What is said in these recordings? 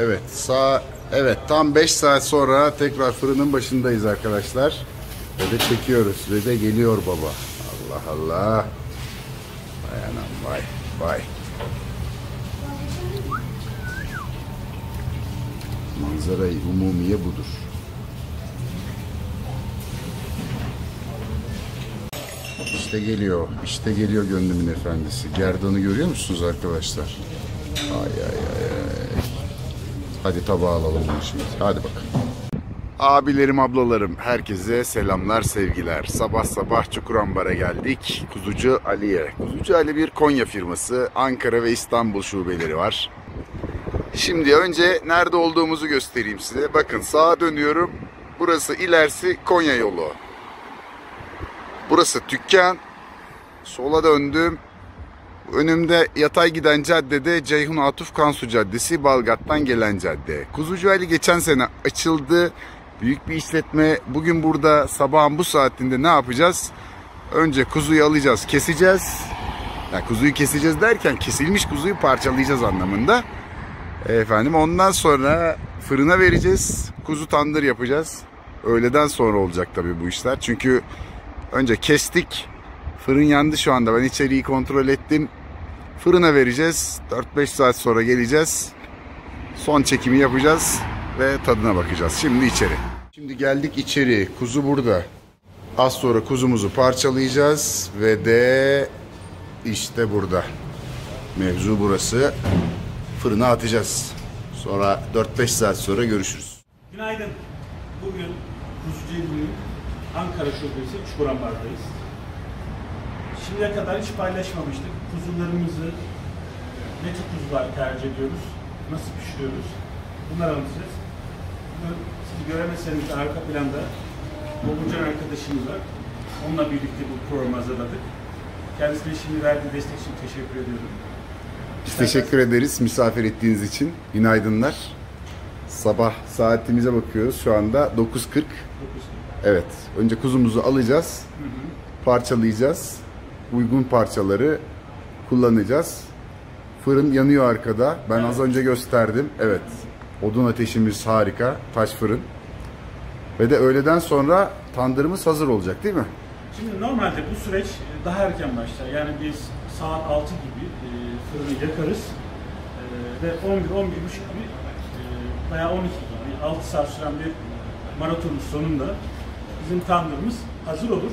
Evet sağ evet tam 5 saat sonra tekrar fırının başındayız arkadaşlar. Ve de çekiyoruz ve de geliyor baba. Allah Allah. Vay anam vay vay. Manzara-i umumiye budur. İşte geliyor, işte geliyor gönlümün efendisi. Gerdanı görüyor musunuz arkadaşlar? Ay ay ay ay. Hadi tabağa alalım şimdi. Hadi bakalım. Abilerim, ablalarım, herkese selamlar, sevgiler. Sabah sabah Çukurambar'a geldik. Kuzucu Ali'ye. Kuzucu Ali bir Konya firması. Ankara ve İstanbul şubeleri var. Şimdi önce nerede olduğumuzu göstereyim size. Bakın sağa dönüyorum. Burası ilerisi Konya yolu. Burası dükkan. Sola döndüm. Önümde yatay giden caddede Ceyhun Atuf Kansu Caddesi, Balgat'tan gelen cadde. Kuzucu Ali geçen sene açıldı. Büyük bir işletme. Bugün burada sabahın bu saatinde ne yapacağız? Önce kuzuyu alacağız, keseceğiz. Yani kuzuyu keseceğiz derken kesilmiş kuzuyu parçalayacağız anlamında. Efendim ondan sonra fırına vereceğiz. Kuzu tandır yapacağız. Öğleden sonra olacak tabii bu işler. Çünkü önce kestik. Fırın yandı şu anda. Ben içeriği kontrol ettim. Fırına vereceğiz. 4-5 saat sonra geleceğiz. Son çekimi yapacağız ve tadına bakacağız. Şimdi içeri. Şimdi geldik içeri. Kuzu burada. Az sonra kuzumuzu parçalayacağız ve de işte burada. Mevzu burası. Fırına atacağız. Sonra 4-5 saat sonra görüşürüz. Günaydın. Bugün Kuzuceli'nin Ankara Şubesi Çukurambar'dayız. Şimdiye kadar hiç paylaşmamıştık. Kuzularımızı ne tür kuzular tercih ediyoruz, nasıl pişiriyoruz bunları anlatacağız. Siz göremezseniz de arka planda Boburcan arkadaşımız var. Onunla birlikte bu programı hazırladık. Kendisine şimdi verdiği destek için teşekkür ediyorum. Biz teşekkür ederiz misafir ettiğiniz için. Günaydınlar. Sabah saatimize bakıyoruz. Şu anda 9.40. Dokuz. Evet. Önce kuzumuzu alacağız. Parçalayacağız. Uygun parçaları kullanacağız. Fırın yanıyor arkada. Ben az önce gösterdim. Evet. Odun ateşimiz harika. Taş fırın. Ve de öğleden sonra tandırımız hazır olacak değil mi? Şimdi normalde bu süreç daha erken başlar. Yani biz saat 6 gibi e, fırını yakarız e, ve 11 11 buçuk gibi veya 12 gibi 6 saat süren bir maratonun sonunda bizim tandırımız hazır olur.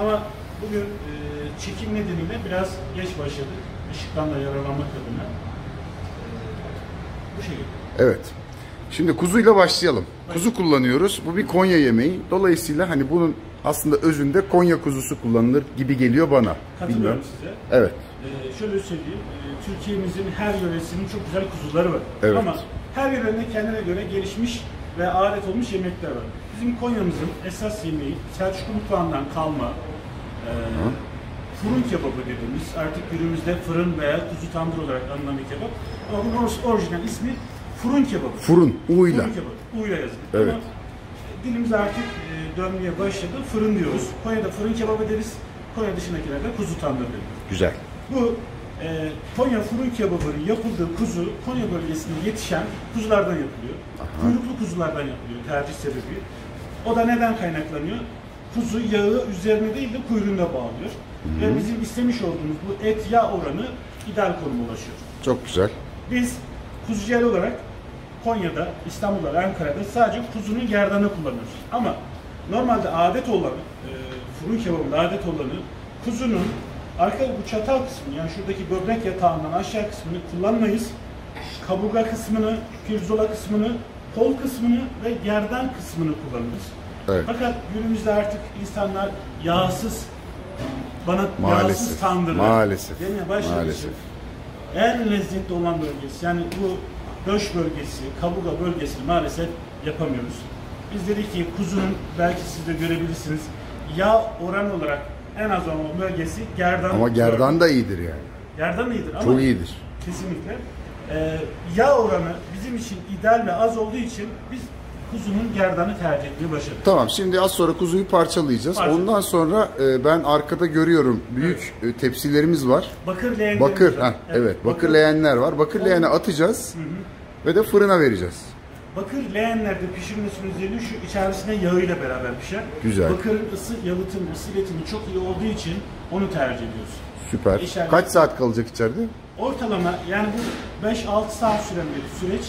Ama bugün e, çekim nedeniyle biraz geç başladık. Işıktan da yararlanmak adına. E, bu şekilde. Evet. Şimdi kuzuyla başlayalım. Kuzu kullanıyoruz. Bu bir Konya yemeği. Dolayısıyla hani bunun aslında özünde Konya kuzusu kullanılır gibi geliyor bana. Katılıyorum Bilmiyorum. size. Evet. Ee, şöyle söyleyeyim, e, Türkiye'mizin her yöresinin çok güzel kuzuları var. Evet. Ama her yörenin kendine göre gelişmiş ve alet olmuş yemekler var. Bizim Konya'mızın esas yemeği Selçuklu mutfağından kalma e, fırın kebabı dediğimiz artık günümüzde fırın veya kuzu tandır olarak anılan bir kebap. Ama bunun or- orijinal ismi fırın kebabı. Fırın, uyla. Fırın kebabı. Uyla yazılır. Evet. Ama dilimiz artık e, dönmeye başladı. Fırın diyoruz. Konya'da fırın kebabı deriz. Konya dışındakilerde kuzu tandır deriz. Güzel. Bu e, Konya fırın kebabının yapıldığı kuzu Konya bölgesinde yetişen kuzulardan yapılıyor. Kuyruklu kuzulardan yapılıyor tercih sebebi. O da neden kaynaklanıyor? Kuzu yağı üzerine değil de kuyruğunda bağlıyor. Ve bizim istemiş olduğumuz bu et yağ oranı ideal konuma ulaşıyor. Çok güzel. Biz kuzucel olarak Konya'da, İstanbul'da Ankara'da sadece kuzunun gerdanı kullanıyoruz. Ama normalde adet olanı, e, fırın kebabında adet olanı kuzunun arka bu çatal kısmını yani şuradaki böbrek yatağından aşağı kısmını kullanmayız. Kaburga kısmını, pirzola kısmını, kol kısmını ve gerdan kısmını kullanırız. Evet. Fakat günümüzde artık insanlar yağsız bana Maalesef, yağsız tandırı maalesef, demeye başladığı maalesef. en lezzetli olan bölgesi yani bu döş bölgesi, kaburga bölgesini maalesef yapamıyoruz. Biz dedik ki kuzunun belki siz de görebilirsiniz yağ oran olarak en az olan bölgesi gerdan. Ama gerdan da iyidir yani. gerdan iyidir ama Çok iyidir. kesinlikle. Ee, yağ oranı bizim için ideal ve az olduğu için biz kuzunun gerdanı tercih etmeye başladık. Tamam şimdi az sonra kuzuyu parçalayacağız. Parçalayacağız. Ondan sonra e, ben arkada görüyorum büyük e, tepsilerimiz var. Bakır leğenlerimiz Bakır, var. heh, evet, bakır leğenler var. Bakır leğene atacağız. ve de fırına vereceğiz. Bakır leğenlerde pişirmesinin özelliği şu içerisine yağıyla beraber pişer. Güzel. Bakırın ısı yalıtım, ısı iletimi çok iyi olduğu için onu tercih ediyoruz. Süper. İçeride- Kaç saat kalacak içeride? Ortalama yani bu 5-6 saat süren bir süreç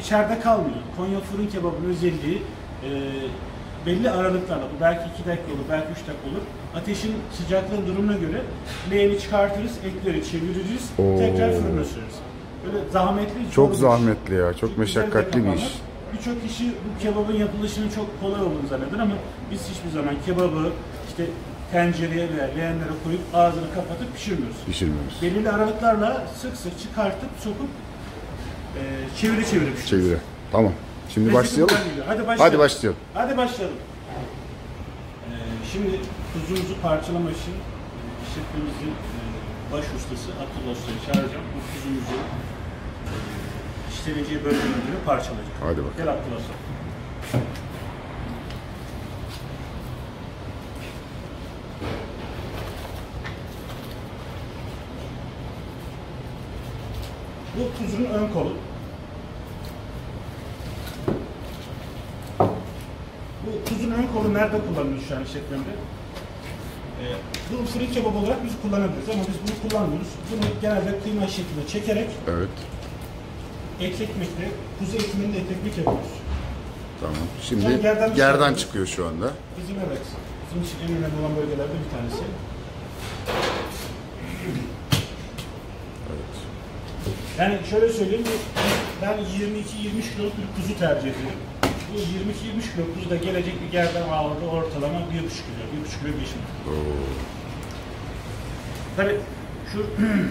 içeride kalmıyor. Konya fırın kebabının özelliği e, belli aralıklarla, bu belki 2 dakika olur, belki 3 dakika olur. Ateşin sıcaklığı durumuna göre leğeni çıkartırız, ekleri çeviririz, Oo. tekrar fırına süreriz. Böyle zahmetli, Çok zahmetli ya. Çok Çok meşakkatli bir iş. Birçok kişi bu kebabın yapılışının çok kolay olduğunu zanneder ama biz hiçbir zaman kebabı işte tencereye veya leğenlere koyup ağzını kapatıp pişirmiyoruz Pişirmiyoruz. belirli aralıklarla sık sık çıkartıp sokup e, çevire pişiriyoruz. Çevire. Tamam. Şimdi Lezzeti başlayalım. geliyor. Hadi başlayalım. Hadi başlayalım. Hadi başlayalım. E, şimdi kuzumuzu parçalama için e, işletmemizin e, baş ustası Abdullah Usta'yı çağıracağım. Bu kuzumuzu e, işleneceği bölümüne göre parçalayacak. Hadi bakalım. Gel Abdullah Usta. Bu kuzunun ön kolu. Bu kuzun ön kolu nerede kullanılıyor şu an işletmemde? Ee, bu fırın kebabı olarak biz kullanabiliriz ama biz bunu kullanmıyoruz. Bunu genelde kıyma şeklinde çekerek Evet. et ekmekle, kuzu etiminde et ekmek yapıyoruz. Tamam. Şimdi gerdan gerdan çıkıyor. çıkıyor şu anda. Bizim evet, bizim için en önemli olan bölgelerden bir tanesi. Evet. Yani şöyle söyleyeyim, ben 22-23 kiloluk bir kuzu tercih ediyorum. Bu 22-23 kilo kuzu da gelecek bir gerdan ağırlığı ortalama 1,5 kilo, 1,5 kilo geçmiyor. Oo. Tabii şu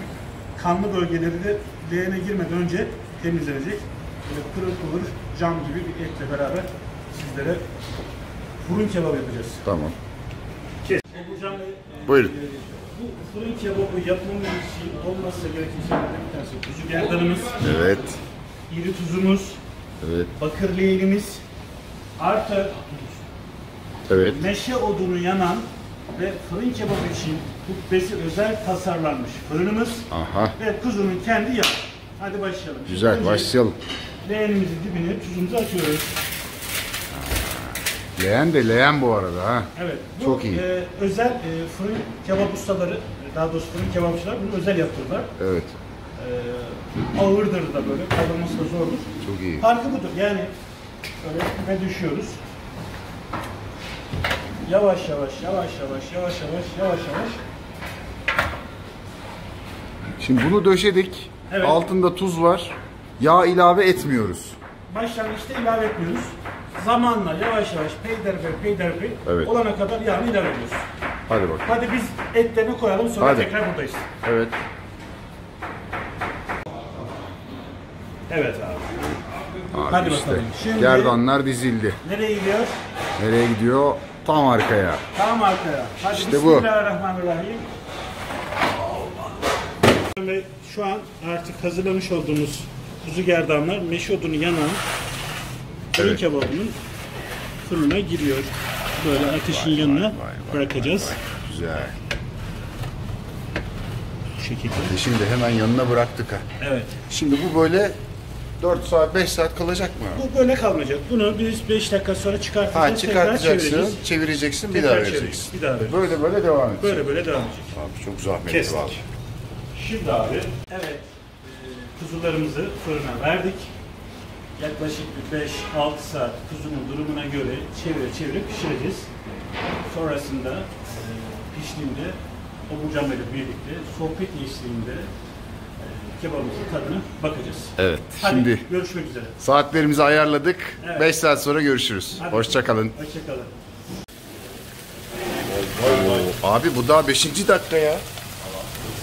kanlı bölgeleri de leğene girmeden önce temizlenecek. Böyle pırıl pırıl cam gibi bir etle beraber sizlere fırın kebabı yapacağız. Tamam. Kes. Hocam, e, Buyurun. e, bu fırın kebabı yapmamız için olmazsa gereken şeylerden bir tanesi kuzu gerdanımız, Evet. iri tuzumuz, Evet. bakır leğenimiz, artı Evet. meşe odunu yanan ve fırın kebabı için kubbesi özel tasarlanmış fırınımız Aha. ve kuzunun kendi yağı. Hadi başlayalım. Güzel. Önce Başlayalım. Leğenimizin dibine tuzumuzu atıyoruz. Leğen de leğen bu arada ha. Evet. Bu, Çok iyi. e, özel e, fırın kebap ustaları, daha doğrusu fırın kebapçılar bunu özel yaptırırlar. Evet. E, ağırdır da böyle, kaldırması da zordur. Çok iyi. Farkı budur. Yani böyle ve düşüyoruz. Yavaş yavaş, yavaş yavaş, yavaş yavaş, yavaş yavaş. Şimdi bunu döşedik. Evet. Altında tuz var. Yağ ilave etmiyoruz. Başlangıçta ilave etmiyoruz. Zamanla yavaş yavaş peyderpey peyderpey Evet. olana kadar yağını ilave ediyoruz. Hadi bakalım. Hadi biz etlerini koyalım sonra Hadi. tekrar buradayız. Evet. Evet abi. Abi Hadi işte. bakalım. Şimdi- Gerdanlar dizildi. Nereye gidiyor? Nereye gidiyor? Tam arkaya. Tam arkaya. Hadi İşte. Bismillahirrahmanirrahim. Ve şu an artık hazırlamış olduğumuz kuzu gerdanlar meşe odunu yanan Evet. kebabının fırına giriyor. Böyle ateşin yanına vay, vay, bırakacağız. Güzel. Bu şekilde. Şimdi hemen yanına bıraktık ha. Evet. Şimdi bu böyle 4 saat 5 saat kalacak mı? Bu böyle kalmayacak. Bunu biz 5 dakika sonra çıkartacağız. Ha tekrar çıkartacaksın, çevireceğiz. çevireceksin, bir Tekrar daha çevireceğiz, vereceksin. bir daha vereceğiz. Böyle böyle devam edecek. Böyle böyle devam edecek. Abi çok zahmetli Kestik. vallahi. Şimdi abi. Evet. e, kuzularımızı fırına verdik. Yaklaşık bir 5-6 saat kuzunun durumuna göre çevire çevire pişireceğiz. Sonrasında e, piştiğinde o bucamıyla birlikte sohbet eşliğinde kebabımızın tadına bakacağız. Evet. Hadi Şimdi görüşmek üzere. saatlerimizi ayarladık. Evet. 5 saat sonra görüşürüz. Hadi. Hoşça kalın. Hoşçakalın. Abi bu daha 5. dakika ya.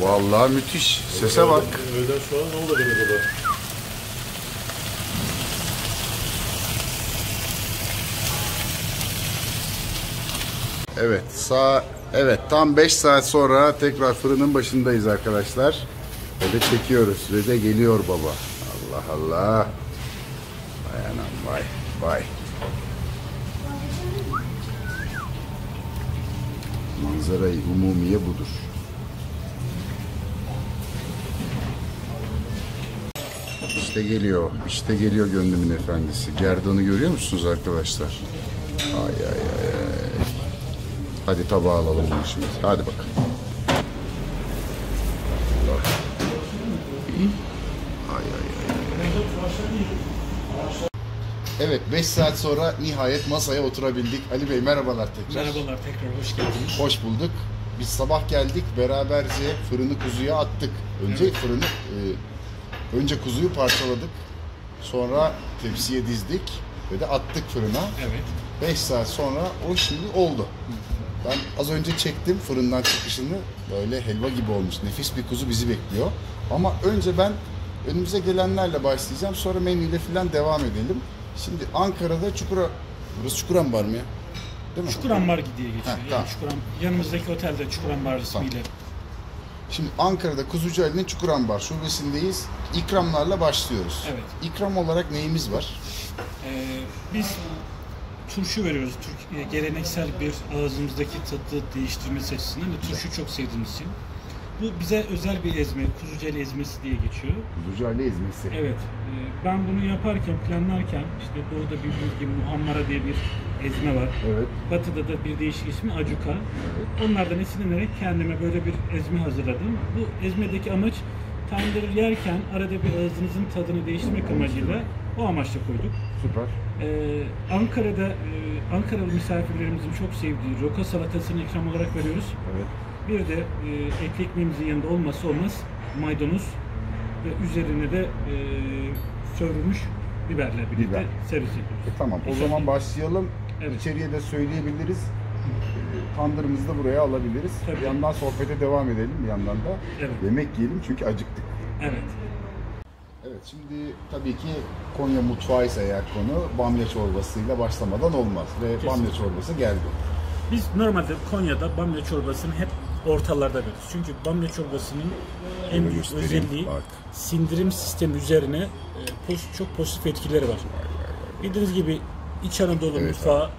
Vallahi müthiş. Sese bak. Öğleden sonra ne olur demek o da? Evet, sağ Evet, tam 5 saat sonra tekrar fırının başındayız arkadaşlar. Ve de çekiyoruz ve de geliyor baba. Allah Allah. Vay anam vay vay. Manzarayı umumiye budur. İşte geliyor. İşte geliyor gönlümün efendisi. Gerdan'ı görüyor musunuz arkadaşlar? Ay ay ay. Hadi tabağa alalım bunu şimdi. Hadi bakalım. Ay ay ay. Evet 5 saat sonra nihayet masaya oturabildik. Ali Bey merhabalar tekrar. Merhabalar tekrar hoş geldiniz. Hoş bulduk. Biz sabah geldik beraberce fırını kuzuya attık. Önce fırını e, önce kuzuyu parçaladık. Sonra tepsiye dizdik ve de attık fırına. Evet. 5 saat sonra o şimdi oldu. Ben az önce çektim fırından çıkışını. Böyle helva gibi olmuş. Nefis bir kuzu bizi bekliyor. Ama önce ben önümüze gelenlerle başlayacağım. Sonra menüyle falan devam edelim. Şimdi Ankara'da Çukura... Burası Çukurambar mı ya? Değil mi? Çukurambar diye geçiyor. Heh, yani tamam. Çukuram, yanımızdaki otelde Çukurambar ismiyle. Şimdi Ankara'da Kuzucu Ali'nin Çukurambar şubesindeyiz. İkramlarla başlıyoruz. Evet. İkram olarak neyimiz var? Ee, biz turşu veriyoruz. Türk, geleneksel bir ağzımızdaki tadı değiştirmesi açısından ve turşu çok sevdiğimiz için. Bu bize özel bir ezme, kuzuceli ezmesi diye geçiyor. Kuzucu Ali ezmesi. Evet, e, ben bunu yaparken, planlarken işte doğuda bildiğiniz gibi muhammara diye bir ezme var. Evet. Batı'da da bir değişik ismi acuka. Onlardan esinlenerek kendime böyle bir ezme hazırladım. Bu ezmedeki amaç tandır yerken arada bir ağzınızın tadını değiştirmek amacıyla o amaçla koyduk. Süper. Ee, Ankara'da e, Ankaralı misafirlerimizin çok sevdiği roka salatasını ikram olarak veriyoruz. Evet. Bir de e, etli ekmeğimizin yanında olmazsa olmaz maydanoz ve üzerine de e, sövülmüş biberle birlikte Biber. servis ediyoruz. E, tamam o zaman başlayalım. Evet. İçeriye de söyleyebiliriz. Tandırımızı da buraya alabiliriz. Tabii. Bir yandan sohbete devam edelim bir yandan da. Evet. Yemek yiyelim çünkü acıktık. Evet. Evet şimdi tabii ki Konya mutfağı ise eğer konu bamya çorbasıyla başlamadan olmaz. Ve Kesinlikle. bamya çorbası geldi. Biz normalde Konya'da bamya çorbasını hep ortalarda veririz. Çünkü bamya çorbasının en büyük göstereyim, özelliği bak. sindirim sistemi üzerine e, çok pozitif etkileri var. Bildiğiniz gibi İç Anadolu Evet, mutfağı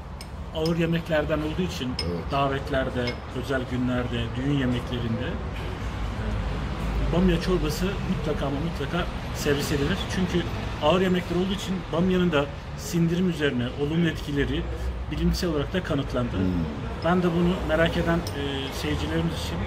ağır yemeklerden olduğu için Evet. davetlerde, özel günlerde, düğün yemeklerinde e, bamya çorbası mutlaka ama mutlaka servis edilir. Çünkü ağır yemekler olduğu için bamyanın da sindirim üzerine olumlu etkileri bilimsel olarak da kanıtlandı. Hmm. Ben de bunu merak eden e, seyircilerimiz için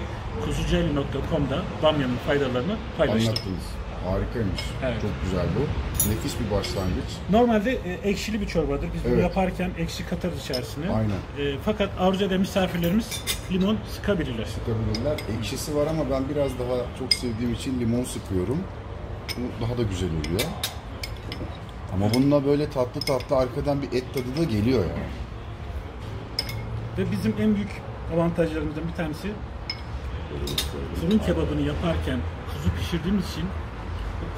kuzuceli.com'da bamyanın faydalarını paylaştım. Anlattınız. Harikaymış. Evet. Çok güzel bu. Nefis bir başlangıç. Normalde e, ekşili bir çorbadır. Biz bunu Evet. yaparken ekşi katarız içerisine. Aynen. E, fakat arzu eden misafirlerimiz limon sıkabilirler. Sıkabilirler. Ekşisi var ama ben biraz daha çok sevdiğim için limon sıkıyorum. Bu daha da güzel oluyor. Ama bununla böyle tatlı tatlı arkadan bir et tadı da geliyor yani. Ve bizim en büyük avantajlarımızdan bir tanesi fırın kebabını yaparken kuzu pişirdiğimiz için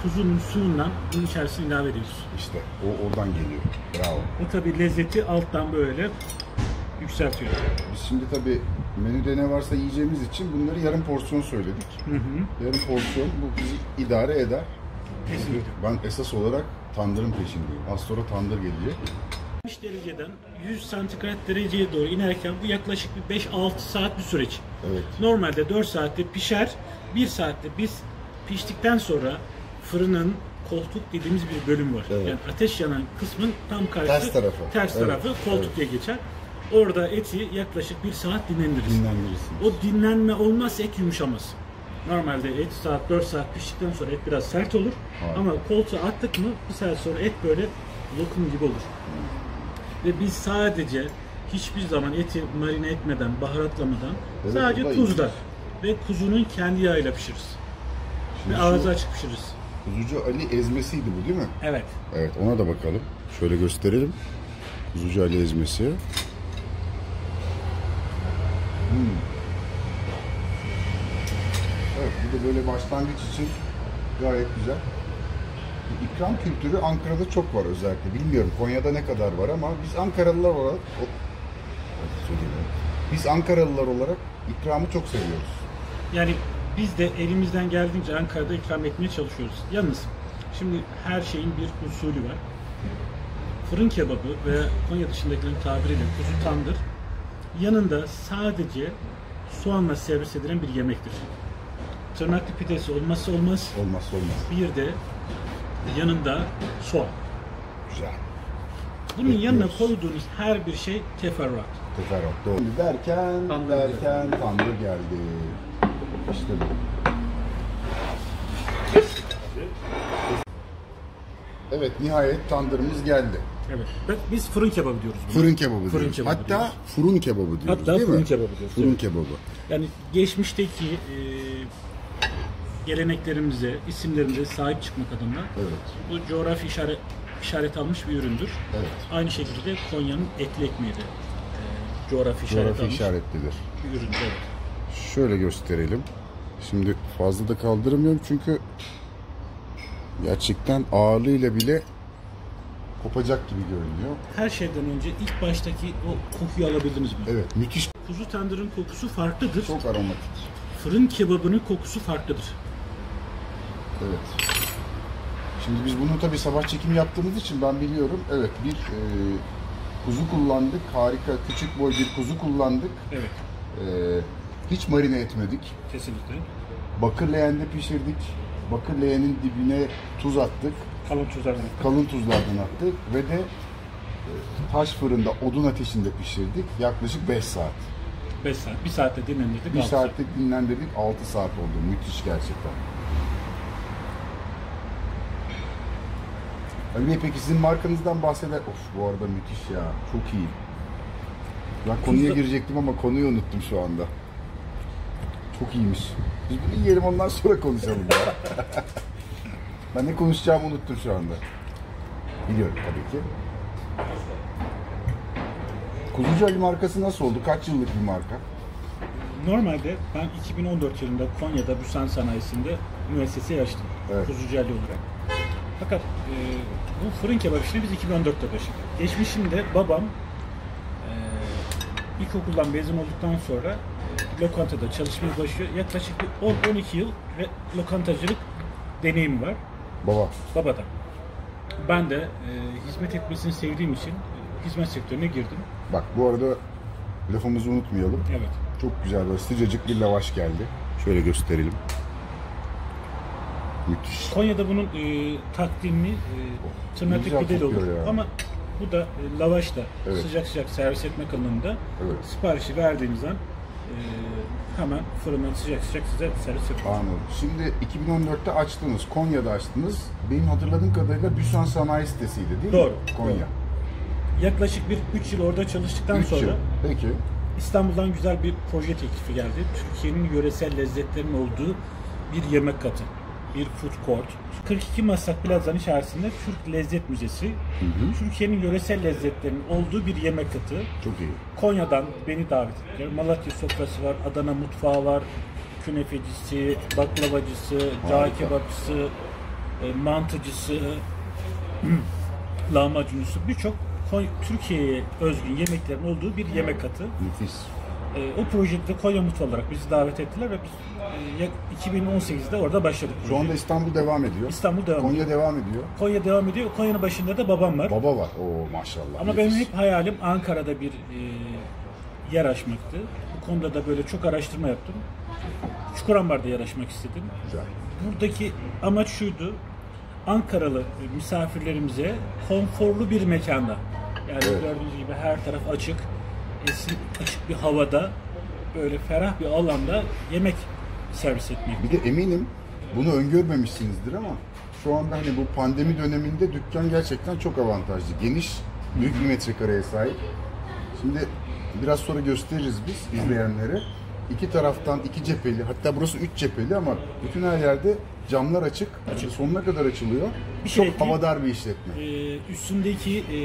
kuzunun suyundan bunun içerisine ilave ediyoruz. İşte o oradan geliyor. Bravo. O tabi lezzeti alttan böyle yükseltiyor. Biz şimdi tabii menüde ne varsa yiyeceğimiz için bunları yarım porsiyon söyledik. Hı hı. Yarım porsiyon bu bizi idare eder. Kesinlikle. Ben esas olarak tandırın peşindeyim. Az sonra tandır gelecek. 60 dereceden 100 santigrat dereceye doğru inerken bu yaklaşık bir 5-6 saat bir süreç. Evet. Normalde 4 saatte pişer. 1 saatte biz piştikten sonra fırının koltuk dediğimiz bir bölüm var. Evet. Yani ateş yanan kısmın tam karşısı Ters tarafı. ters Evet, tarafı koltuk evet. diye geçer. Orada eti yaklaşık 1 saat dinlendiririz. O dinlenme olmazsa et yumuşamaz. Normalde et saat 4 saat piştikten sonra et biraz sert olur. Hayır. Ama koltuğa attık mı bir saat sonra et böyle lokum gibi olur. Ve biz sadece hiçbir zaman eti marine etmeden, baharatlamadan Evet, sadece tuzla ve kuzunun kendi yağıyla pişiririz. Şimdi Ve ağzı açık pişiririz. Kuzucu Ali ezmesiydi bu değil mi? Evet. Evet ona da bakalım. Şöyle gösterelim. Kuzucu Ali ezmesi. Hmm. Evet bu da böyle başlangıç için gayet güzel. İkram kültürü Ankara'da çok var özellikle. Bilmiyorum Konya'da ne kadar var ama biz Ankaralılar olarak o- biz Ankaralılar olarak ikramı çok seviyoruz. Yani biz de elimizden geldiğince Ankara'da ikram etmeye çalışıyoruz. Yalnız şimdi her şeyin bir usulü var. Fırın kebabı ve Konya dışındakilerin tabiriyle kuzu tandır yanında sadece soğanla servis edilen bir yemektir. Tırnaklı pidesi olmazsa olmaz. Olmazsa olmaz. Bir de yanında soğan. Güzel. Bunun yanına Bekliyoruz. koyduğunuz her bir şey teferruat. Teferruat doğru. Derken, Tandır derken tandır geldi. İşte bu. Evet nihayet tandırımız geldi. Evet. Bak Biz fırın kebabı diyoruz buna. Fırın kebabı Fırın diyoruz. kebabı Hatta diyoruz. fırın kebabı diyoruz Hatta değil fırın mi? kebabı diyoruz, Fırın evet. kebabı. Yani geçmişteki e, geleneklerimize, isimlerimize sahip çıkmak adına Evet. bu coğrafi işaret işaret almış bir üründür. Evet. Aynı şekilde Konya'nın etli ekmeği de e, coğrafi işaret Coğrafi almış işaretlidir. bir üründür. Evet. Şöyle gösterelim. Şimdi fazla da kaldıramıyorum çünkü gerçekten ağırlığıyla bile kopacak gibi görünüyor. Her şeyden önce ilk baştaki o kokuyu alabildiniz mi? Evet müthiş. Kuzu tandırın kokusu farklıdır. Çok aromatik. Fırın kebabının kokusu farklıdır. Evet. Şimdi biz bunu tabii sabah çekim yaptığımız için ben biliyorum. Evet bir e, kuzu kullandık. Harika küçük boy bir kuzu kullandık. Evet, E, hiç marine etmedik. kesinlikle. Bakır leğende pişirdik. Bakır leğenin dibine tuz attık. Kalın tuzlardan. Kalın tuzlardan attık ve de e, taş fırında odun ateşinde pişirdik. Yaklaşık 5 saat. 5 saat. 1 saatte dinlendirdik. Bir altı saat. saatlik dinlendirdik 6 saat oldu. Müthiş gerçekten. Ali Bey peki sizin markanızdan bahseder. Of bu arada müthiş ya. Çok iyi. Ben konuya girecektim ama konuyu unuttum şu anda. Çok iyiymiş. Biz bunu yiyelim ondan sonra konuşalım ya. ben ne konuşacağımı unuttum şu anda. Biliyorum tabii ki. Kuzucu Ali markası nasıl oldu? Kaç yıllık bir marka? Normalde ben 2014 yılında Konya'da Büsen Sanayisi'nde müesseseyi açtım. Evet. Kuzucu Ali olarak. Fakat e, bu fırın kebap işini biz 2014'te başladık. Geçmişinde babam e, ilkokuldan mezun olduktan sonra e, lokantada çalışmaya başlıyor. Yaklaşık bir 10-12 yıl ve lokantacılık deneyimi var Baba. babadan. Ben de e, hizmet etmesini sevdiğim için e, hizmet sektörüne girdim. Bak bu arada lafımızı unutmayalım. Evet. Çok güzel böyle sıcacık bir lavaş geldi. Şöyle gösterelim. Müthiş. Konya'da bunun e, takdimli e, tırnaklı Güzel pideli olur. Ama bu da e, lavaşla Evet. sıcak sıcak servis etmek anlamında Evet. siparişi verdiğiniz an e, hemen fırından sıcak sıcak size servis yapıyoruz. Anladım. Şimdi 2014'te açtınız. Konya'da açtınız. Benim hatırladığım kadarıyla Büsan Sanayi sitesiydi değil Doğru, mi? Konya. doğru. Yaklaşık bir 3 yıl orada çalıştıktan 3 sonra yıl. Peki. İstanbul'dan güzel bir proje teklifi geldi. Türkiye'nin yöresel lezzetlerinin olduğu bir yemek katı, bir food court. 42 Maslak Plaza'nın içerisinde Türk Lezzet Müzesi, Türkiye'nin yöresel lezzetlerinin olduğu bir yemek katı. Çok iyi. Konya'dan beni davet ettiler. Malatya sofrası var, Adana mutfağı var, künefecisi, baklavacısı, cağ kebapçısı, e, mantıcısı, lahmacuncusu birçok Türkiye'ye özgün yemeklerin olduğu bir yemek katı. Nefis. E, o projede Konya mutfağı olarak bizi davet ettiler ve biz e, yak- 2018'de orada başladık. Şu anda İstanbul devam ediyor. İstanbul devam ediyor. Konya devam ediyor. Konya devam ediyor. Konya'nın başında da babam var. Baba var. Oo maşallah. Ama benim hep hayalim Ankara'da bir e, yer açmaktı. Bu konuda da böyle çok araştırma yaptım. Çukurambar'da yer açmak istedim. Güzel. Buradaki amaç şuydu. Ankaralı misafirlerimize konforlu bir mekanda. Yani Evet. gördüğünüz gibi her taraf açık, esin açık bir havada, böyle ferah bir alanda yemek servis etmek. Bir de eminim bunu öngörmemişsinizdir ama şu anda hani bu pandemi döneminde dükkan gerçekten çok avantajlı. Geniş, büyük bir metrekareye sahip. Şimdi biraz sonra gösteririz biz izleyenlere. İki taraftan iki cepheli, hatta burası üç cepheli ama bütün her yerde camlar açık. Açık. Sonuna kadar açılıyor. Bir şey çok ekleyeyim. havadar bir işletme. Ee, üstündeki e,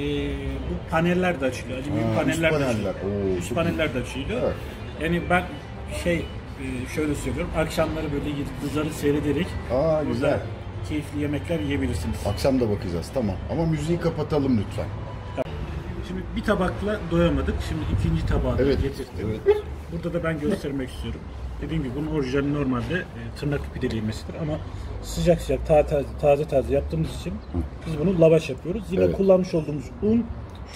bu paneller de açılıyor. Alüminyum Ha, üst paneller de paneller. açılıyor. Oo, üst paneller de açılıyor. Evet. Yani ben şey e, şöyle söylüyorum. Akşamları böyle yıldızları seyrederek Aa güzel. keyifli yemekler yiyebilirsiniz. Akşam da bakacağız tamam. Ama müziği kapatalım lütfen. Şimdi bir tabakla doyamadık. Şimdi ikinci tabağı Evet. getirdim. Evet. Burada da ben göstermek istiyorum. Dediğim gibi bunun orijinali normalde e, tırnaklı pideli yemesidir ama sıcak sıcak ta- ta- taze taze yaptığımız için biz bunu lavaş yapıyoruz. Yine Evet. kullanmış olduğumuz un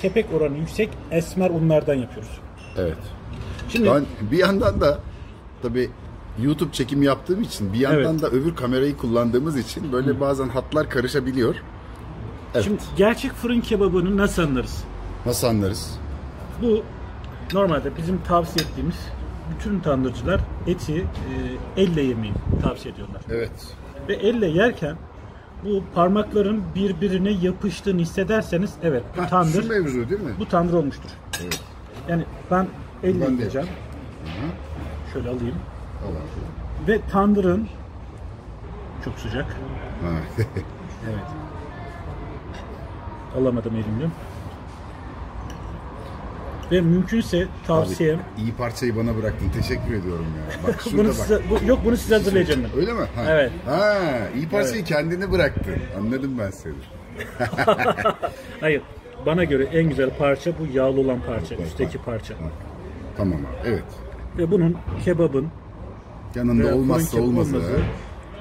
kepek oranı yüksek esmer unlardan yapıyoruz. Evet. Şimdi Ben bir yandan da tabii YouTube çekim yaptığım için bir yandan Evet. da öbür kamerayı kullandığımız için böyle bazen hatlar karışabiliyor. Evet. Şimdi gerçek fırın kebabını nasıl anlarız? Nasıl anlarız? Bu normalde bizim tavsiye ettiğimiz bütün tandırcılar eti e, elle yemeyi tavsiye ediyorlar. Evet. Ve elle yerken bu parmakların birbirine yapıştığını hissederseniz evet bu tandır Şu mevzu değil mi? bu tandır olmuştur. Evet. Yani ben elle Ben yiyeceğim. Şöyle alayım. Allah. Ve tandırın çok sıcak. Evet. Alamadım elimle. Ve mümkünse tavsiyem İyi parçayı bana bıraktın. Teşekkür ediyorum ya. Bak şurada bunu bak. size, bu, yok bunu size hazırlayacağım ben. Öyle mi? Ha. Evet. Ha, iyi parçayı kendini bıraktın. Anladım ben seni. Hayır. Bana göre en güzel parça bu yağlı olan parça, bak, üstteki parça. Tamam abi. Evet. Ve bunun kebabın Yanında olmazsa olmazı. olmazı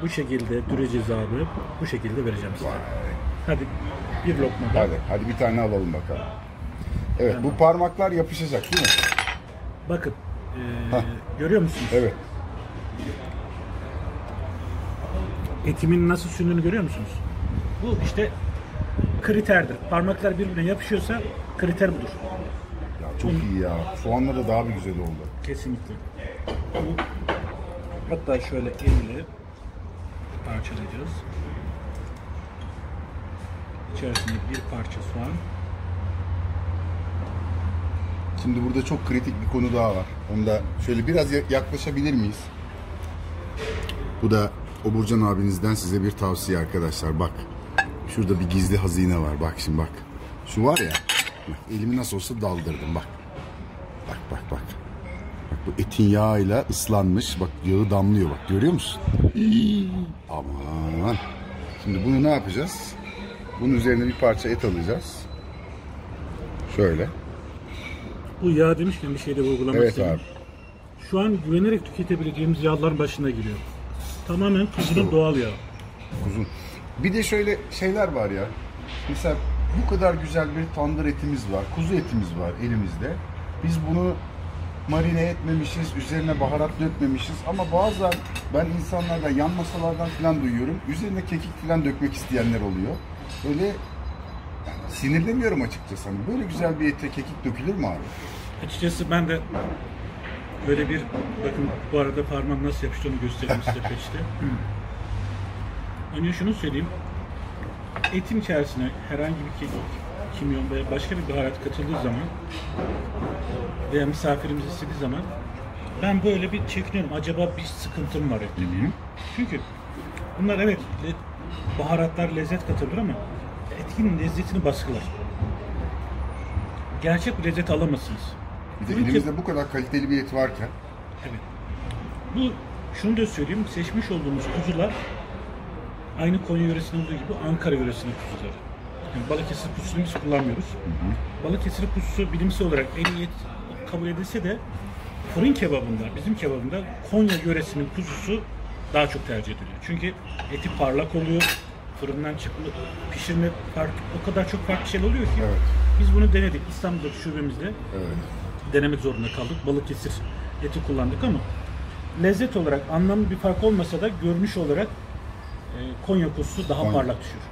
bu şekilde düreceğiz abi. Bu şekilde vereceğim size. Vay. Hadi bir lokma. Hadi, hadi bir tane alalım bakalım. Evet, bu parmaklar yapışacak değil mi? Bakın. eee, görüyor musunuz? Evet. Etimin nasıl sündüğünü görüyor musunuz? Bu işte kriterdir. Parmaklar birbirine yapışıyorsa kriter budur. Ya çok iyi ya. Anda da daha bir güzel oldu. Kesinlikle. Hatta şöyle elle parçalayacağız. İçerisinde bir parça soğan. Şimdi burada çok kritik bir konu daha var. Onu da şöyle biraz ya- yaklaşabilir miyiz? Bu da Oburcan abinizden size bir tavsiye arkadaşlar. Bak. Şurada bir gizli hazine var. Bak şimdi bak. Şu var ya. Bak, elimi nasıl olsa daldırdım bak. Bak bak bak. Bak bu etin yağıyla ıslanmış. Bak yağı damlıyor bak. Görüyor musun? Aman. Şimdi bunu ne yapacağız? Bunun üzerine bir parça et alacağız. Şöyle. Bu yağ demişken bir şey de vurgulamak Evet istedim. abi. Şu an güvenerek tüketebileceğimiz yağların başına giriyor. Tamamen kuzunun doğal yağı. Kuzun. Bir de şöyle şeyler var ya. Mesela bu kadar güzel bir tandır etimiz var. Kuzu etimiz var elimizde. Biz bunu marine etmemişiz, üzerine baharat dökmemişiz ama bazen ben insanlardan, yan masalardan falan duyuyorum. Üzerine kekik falan dökmek isteyenler oluyor. Böyle yani sinirleniyorum açıkçası. Hani böyle güzel bir ete kekik dökülür mü abi? Açıkçası ben de böyle bir bakın bu arada parmağım nasıl yapıştı onu göstereyim size peçete. Önce şunu söyleyeyim. Etin içerisine herhangi bir kimyon veya başka bir baharat katıldığı zaman veya misafirimiz istediği zaman ben böyle bir çekiniyorum. Acaba bir sıkıntım var ette diye. Çünkü bunlar evet baharatlar lezzet katabilir ama etin lezzetini baskılar. Gerçek bir lezzet alamazsınız. Bir de elimizde bu kadar kaliteli bir et varken Evet. Bu şunu da söyleyeyim. Seçmiş olduğumuz kuzular aynı Konya yöresinde olduğu gibi Ankara yöresinin kuzuları. Yani Balıkesir kuzusunu biz kullanmıyoruz. Balıkesir kuzusu bilimsel olarak en iyi et kabul edilse de fırın kebabında, bizim kebabında Konya yöresinin kuzusu daha çok tercih ediliyor. Çünkü eti parlak oluyor. Fırından çıkma, pişirme fark, o kadar çok farklı şeyler oluyor ki. Evet. Biz bunu denedik İstanbul'daki şubemizde evet. Denemek zorunda kaldık. Balıkesir eti kullandık ama lezzet olarak anlamlı bir fark olmasa da görünüş olarak e, Konya kuzusu daha Konya. parlak düşüyor.